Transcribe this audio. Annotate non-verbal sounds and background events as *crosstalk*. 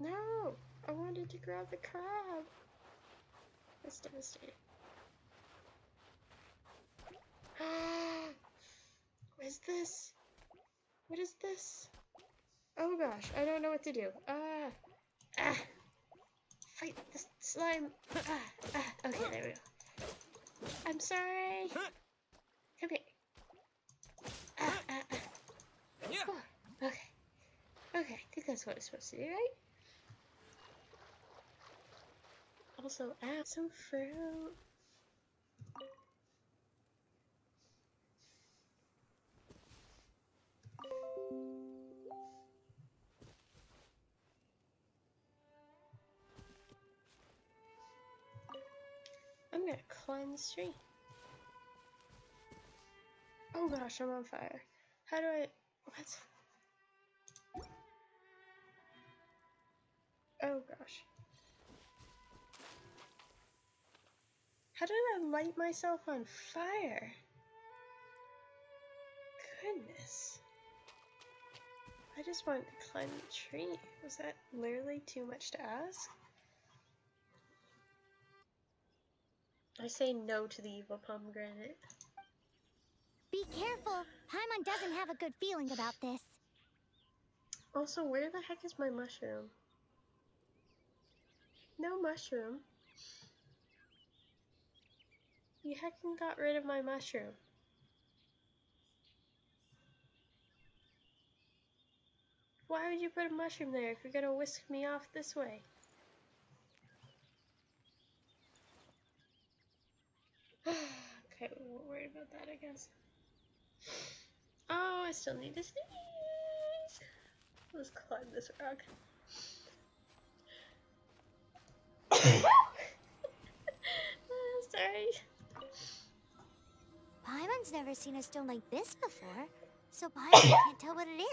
No! I wanted to grab the crab. That's devastating. Ah! *gasps* What is this? What is this? Oh gosh, I don't know what to do. Ah! Ah! Fight the slime! Ah! Ah! Okay, there we go. I'm sorry! Come here. Ah! Ah! Ah! Yeah. Whew. Okay. Okay, I think that's what I'm supposed to do, right? Also, add some fruit. I'm gonna climb the tree. Oh gosh, I'm on fire. How do I... What? Oh gosh. How did I light myself on fire? Goodness. I just wanted to climb the tree. Was that literally too much to ask? I say no to the evil pomegranate. Be careful. Paimon doesn't have a good feeling about this. Also, where the heck is my mushroom? No mushroom. You heckin' got rid of my mushroom. Why would you put a mushroom there if you're gonna whisk me off this way? okay, we won't worry about that, I guess. Oh, I still need to sneeze. Let's climb this rock. Oh, sorry. Paimon's never seen a stone like this before, so Paimon can't tell what it is.